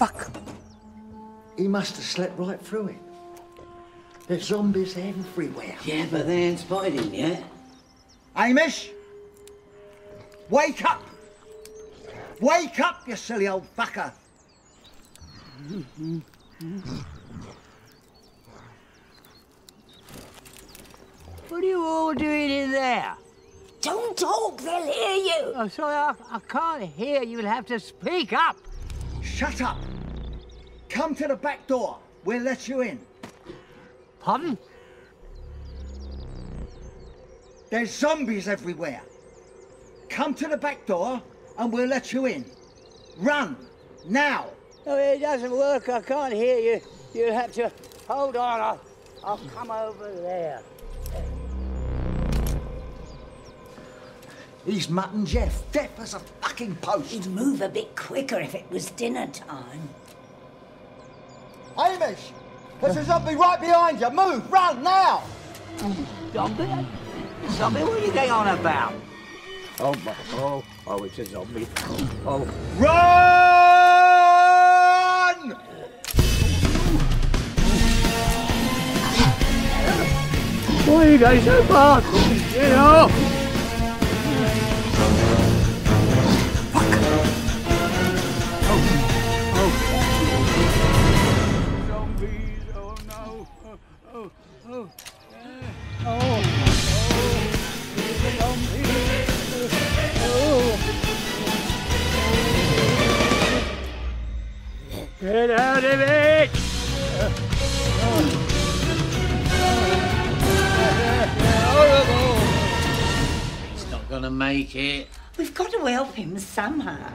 Fuck. He must have slept right through it. There's zombies everywhere. Yeah, but they ain't spotted him yet. Hamish! Wake up! Wake up, you silly old fucker! What are you all doing in there? Don't talk, they'll hear you. Oh, sorry, I, I can't hear. You, you'll have to speak up. Shut up! Come to the back door. We'll let you in. Pardon? There's zombies everywhere. Come to the back door and we'll let you in. Run! Now! No, it doesn't work. I can't hear you. You'll have to... Hold on, I'll, I'll come over there. He's mutton Jeff, deaf as a fucking post. He'd move a bit quicker if it was dinner time. Hamish! There's a zombie right behind you. Move! Run now! Zombie? Zombie, what are you going on about? Oh, my, oh, oh, it's a zombie. Oh, Run! why are you going so fast? Get off! Oh, zombies. Get out of it! Horrible! He's not gonna make it. We've got to help him somehow.